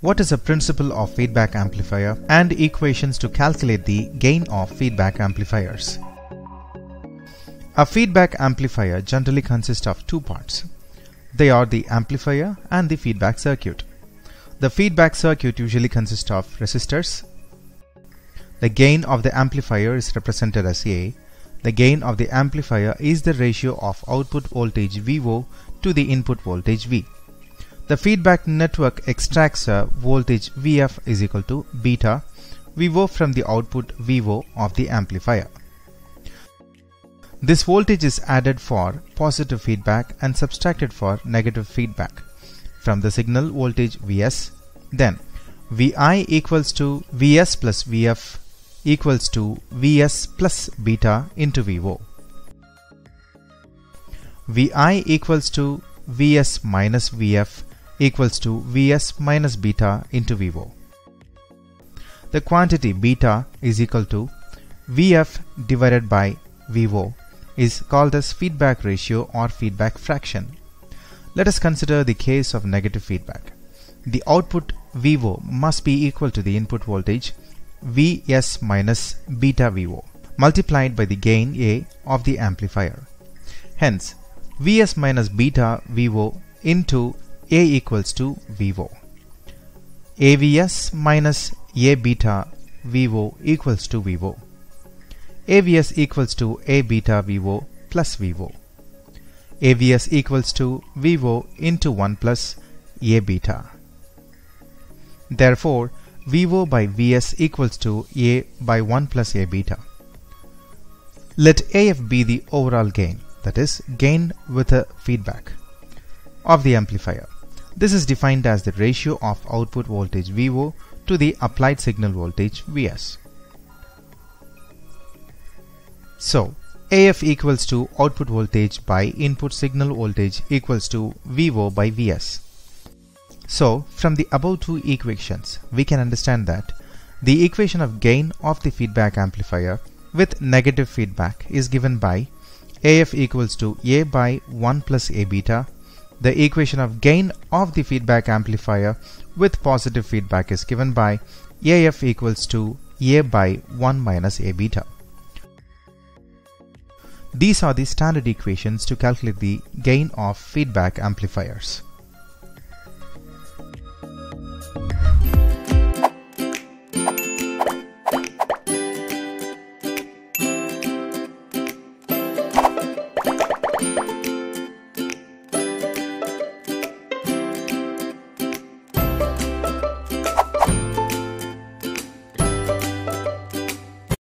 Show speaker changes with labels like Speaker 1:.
Speaker 1: What is the principle of feedback amplifier and equations to calculate the gain of feedback amplifiers? A feedback amplifier generally consists of two parts. They are the amplifier and the feedback circuit. The feedback circuit usually consists of resistors. The gain of the amplifier is represented as A. The gain of the amplifier is the ratio of output voltage VO to the input voltage V. The feedback network extracts a voltage Vf is equal to beta VO from the output VO of the amplifier. This voltage is added for positive feedback and subtracted for negative feedback from the signal voltage Vs. Then Vi equals to Vs plus Vf equals to Vs plus beta into VO. Vi equals to Vs minus Vf equals to Vs minus beta into VO. The quantity beta is equal to Vf divided by VO is called as feedback ratio or feedback fraction. Let us consider the case of negative feedback. The output VO must be equal to the input voltage Vs minus beta VO multiplied by the gain A of the amplifier. Hence, Vs minus beta VO into a equals to VO. AVS minus A beta VO equals to VO. AVS equals to A beta VO plus VO. AVS equals to VO into 1 plus A beta. Therefore, VO by Vs equals to A by 1 plus A beta. Let AF be the overall gain, that is, gain with a feedback of the amplifier. This is defined as the ratio of output voltage VO to the applied signal voltage Vs. So, AF equals to output voltage by input signal voltage equals to VO by Vs. So, from the above two equations, we can understand that the equation of gain of the feedback amplifier with negative feedback is given by AF equals to A by 1 plus A beta the equation of gain of the feedback amplifier with positive feedback is given by AF equals to A by 1 minus A beta. These are the standard equations to calculate the gain of feedback amplifiers.